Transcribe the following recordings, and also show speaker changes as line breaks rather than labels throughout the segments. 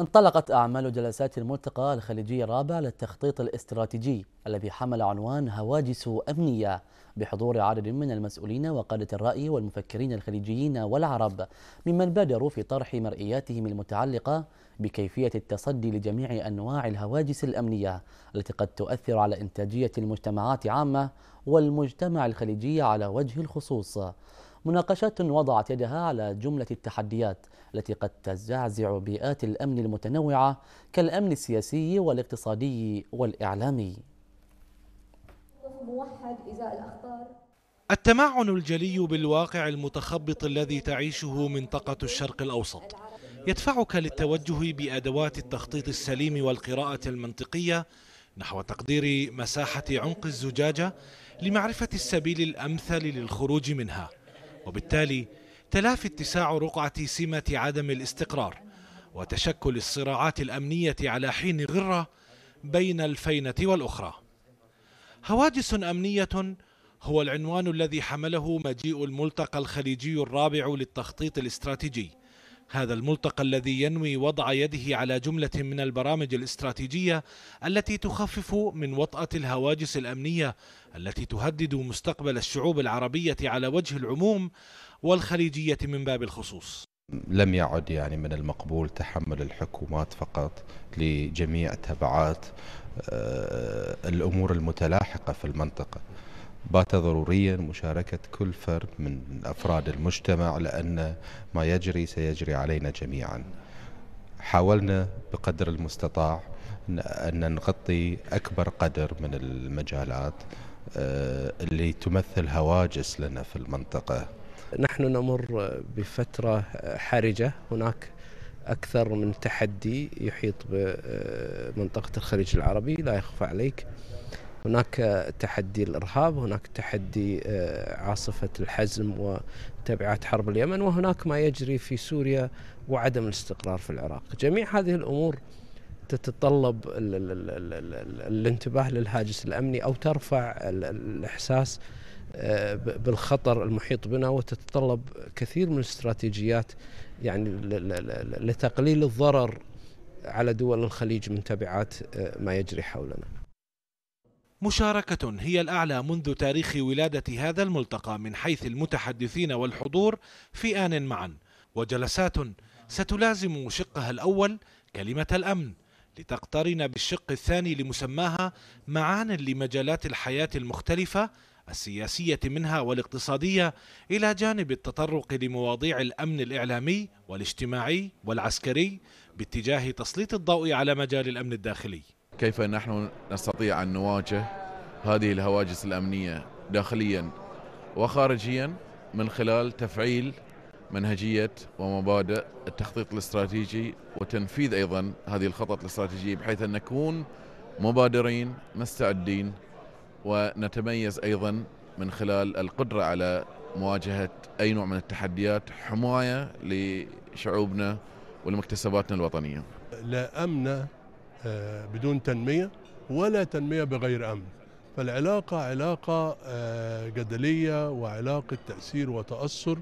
انطلقت أعمال جلسات الملتقى الخليجي الرابع للتخطيط الاستراتيجي الذي حمل عنوان هواجس أمنية بحضور عدد من المسؤولين وقادة الرأي والمفكرين الخليجيين والعرب ممن بادروا في طرح مرئياتهم المتعلقة بكيفية التصدي لجميع أنواع الهواجس الأمنية التي قد تؤثر على إنتاجية المجتمعات عامة والمجتمع الخليجي على وجه الخصوص. مناقشات وضعت يدها على جملة التحديات التي قد تزعزع بيئات الأمن المتنوعة كالأمن السياسي والاقتصادي والإعلامي.
موحد إزاء الأخطار
التمعن الجلي بالواقع المتخبط الذي تعيشه منطقة الشرق الأوسط. يدفعك للتوجه بأدوات التخطيط السليم والقراءة المنطقية نحو تقدير مساحة عمق الزجاجة لمعرفة السبيل الأمثل للخروج منها. وبالتالي تلافي اتساع رقعة سمة عدم الاستقرار وتشكل الصراعات الأمنية على حين غرة بين الفينة والأخرى. هواجس أمنية هو العنوان الذي حمله مجيء الملتقى الخليجي الرابع للتخطيط الاستراتيجي. هذا الملتقى الذي ينوي وضع يده على جملة من البرامج الاستراتيجية التي تخفف من وطأة الهواجس الأمنية التي تهدد مستقبل الشعوب العربية على وجه العموم والخليجية من باب الخصوص.
لم يعد يعني من المقبول تحمل الحكومات فقط لجميع تبعات آه، الأمور المتلاحقة في المنطقة. بات ضروريا مشاركة كل فرد من أفراد المجتمع لأن ما يجري سيجري علينا جميعا. حاولنا بقدر المستطاع أن نغطي أكبر قدر من المجالات آه، اللي تمثل هواجس لنا في المنطقة.
نحن نمر بفترة حرجة. هناك أكثر من تحدي يحيط بمنطقة الخليج العربي. لا يخفى عليك. هناك تحدي الإرهاب، هناك تحدي آه، عاصفة الحزم وتبعات حرب اليمن، وهناك ما يجري في سوريا وعدم الاستقرار في العراق. جميع هذه الأمور تتطلب الانتباه للهاجس الأمني أو ترفع الإحساس آه، بالخطر المحيط بنا وتتطلب كثير من الاستراتيجيات يعني لتقليل الضرر على دول الخليج من تبعات آه، ما يجري حولنا.
مشاركة هي الأعلى منذ تاريخ ولادة هذا الملتقى من حيث المتحدثين والحضور في آن معا. وجلسات ستلازم شقها الأول كلمة الأمن لتقترن بالشق الثاني لمسماها معان لمجالات الحياة المختلفة السياسية منها والاقتصادية إلى جانب التطرق لمواضيع الأمن الإعلامي والاجتماعي والعسكري باتجاه تسليط الضوء على مجال الأمن الداخلي.
كيف نحن نستطيع أن نواجه هذه الهواجس الأمنية داخليا وخارجيا من خلال تفعيل منهجية ومبادئ التخطيط الاستراتيجي وتنفيذ أيضا هذه الخطط الاستراتيجية بحيث أن نكون مبادرين مستعدين ونتميز أيضا من خلال القدرة على مواجهة أي نوع من التحديات حماية لشعوبنا ولمكتسباتنا الوطنية.
لا أمن بدون تنمية ولا تنمية بغير أمن. فالعلاقة علاقة آه، جدلية وعلاقة تأثير وتأثر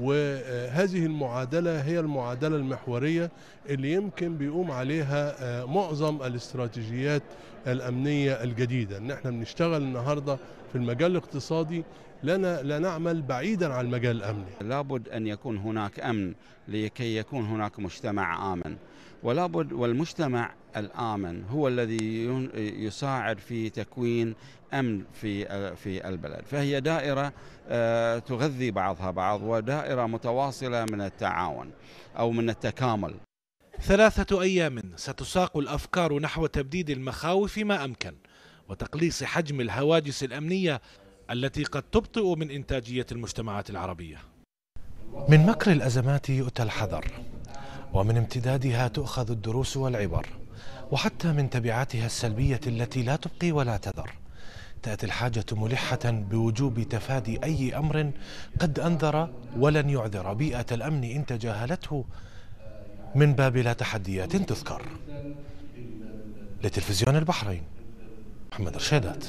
وهذه المعادلة هي المعادلة المحورية اللي يمكن بيقوم عليها آه، معظم الاستراتيجيات الأمنية الجديدة. ان إحنا بنشتغل النهاردة في المجال الاقتصادي لنا لا نعمل بعيدا عن المجال الأمني
لابد أن يكون هناك أمن لكي يكون هناك مجتمع آمن. ولابد والمجتمع الآمن هو الذي يساعد في تكوين أمن في في البلد. فهي دائرة آه، تغذي بعضها بعض ودائرة متواصلة من التعاون أو من التكامل.
ثلاثة أيام ستساق الأفكار نحو تبديد المخاوف ما أمكن وتقليص حجم الهواجس الأمنية التي قد تبطئ من إنتاجية المجتمعات العربية. من مكر الأزمات يؤتى الحذر ومن امتدادها تؤخذ الدروس والعبر وحتى من تبعاتها السلبية التي لا تبقي ولا تذر. تأتي الحاجة ملحة بوجوب تفادي أي أمر قد أنذر ولن يعذر. بيئة الأمن إن تجاهلته من باب لا تحديات تذكر. لتلفزيون البحرين محمد رشيدات.